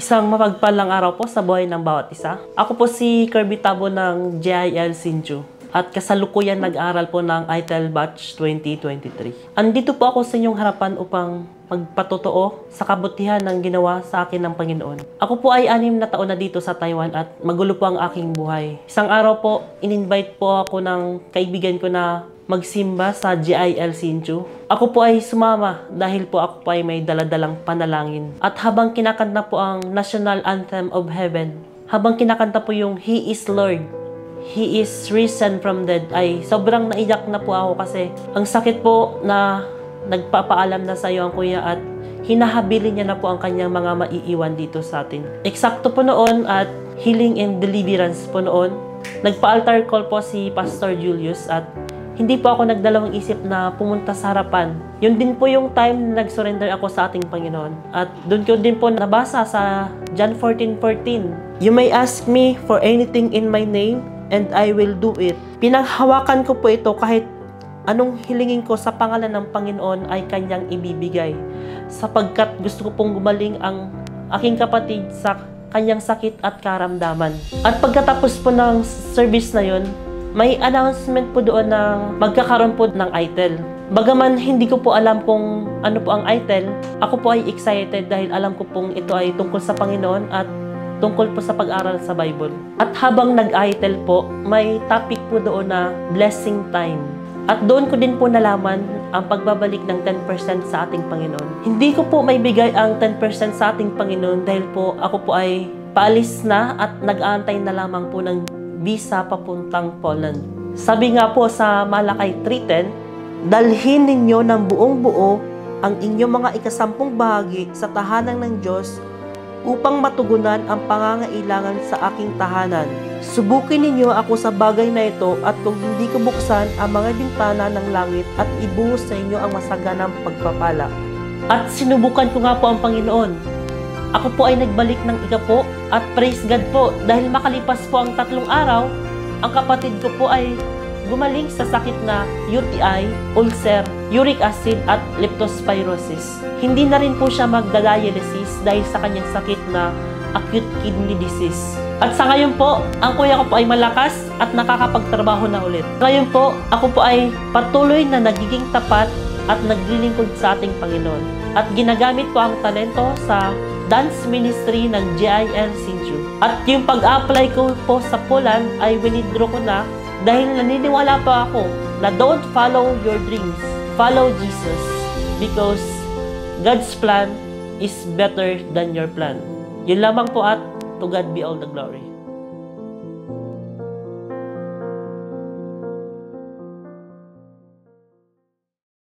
Isang mapagpalang araw po sa buhay ng bawat isa. Ako po si Kirby Tabo ng JIL Sinju at kasalukuyan nag-aral po ng ITEL Batch 2023. Andito po ako sa inyong harapan upang magpatotoo sa kabutihan ng ginawa sa akin ng Panginoon. Ako po ay anim na taon na dito sa Taiwan at magulo po ang aking buhay. Isang araw po, in-invite po ako ng kaibigan ko na magsimba sa GIL Sinchu. Ako po ay sumama dahil po ako po ay may daladalang panalangin. At habang kinakanta po ang National Anthem of Heaven, habang kinakanta po yung He is Lord, He is risen from dead, ay sobrang naiyak na po ako kasi ang sakit po na nagpapaalam na sa iyo ang kuya at hinahabilin niya na po ang kanyang mga maiiwan dito sa atin. Eksakto po noon at healing and deliverance po noon. Nagpa-altar call po si Pastor Julius at hindi po ako nagdalawang isip na pumunta sa harapan. Yun din po yung time na nag-surrender ako sa ating Panginoon. At doon ko din po nabasa sa John 14.14. You may ask me for anything in my name and I will do it. Pinanghawakan ko po ito kahit anong hilingin ko sa pangalan ng Panginoon ay kanyang ibibigay. Sapagkat gusto ko pong gumaling ang aking kapatid sa kanyang sakit at karamdaman. At pagkatapos po ng service na yun, may announcement po doon na magkakaroon po ng ITEL. Bagaman hindi ko po alam kung ano po ang ITEL, ako po ay excited dahil alam ko pong ito ay tungkol sa Panginoon at tungkol po sa pag-aral sa Bible. At habang nag-ITEL po, may topic po doon na blessing time. At doon ko din po nalaman ang pagbabalik ng 10% sa ating Panginoon. Hindi ko po may bigay ang 10% sa ating Panginoon dahil po ako po ay paalis na at nag-aantay na lamang po ng visa papuntang Poland. Sabi nga po sa Malakay 3.10, Dalhin ninyo ng buong buo ang inyong mga ikasampung bahagi sa tahanan ng Diyos upang matugunan ang pangangailangan sa aking tahanan. Subukin ninyo ako sa bagay na ito at kung hindi ko buksan ang mga bintana ng langit at ibuhos sa inyo ang masaganang pagpapala. At sinubukan ko nga po ang Panginoon ako po ay nagbalik ng igapo at praise God po dahil makalipas po ang tatlong araw, ang kapatid ko po ay gumaling sa sakit na UTI, ulcer, uric acid at leptospirosis. Hindi na rin po siya magdadialysis dahil sa kanyang sakit na acute kidney disease. At sa ngayon po, ang kuya ko po ay malakas at nakakapagtrabaho na ulit. Ngayon po, ako po ay patuloy na nagiging tapat at naglilingkod sa ating Panginoon. At ginagamit ko ang talento sa dance ministry ng GIL Sinju. At yung pag-apply ko po sa Poland ay winidraw ko na dahil naniniwala pa ako na don't follow your dreams, follow Jesus because God's plan is better than your plan. Yun lamang po at to God be all the glory.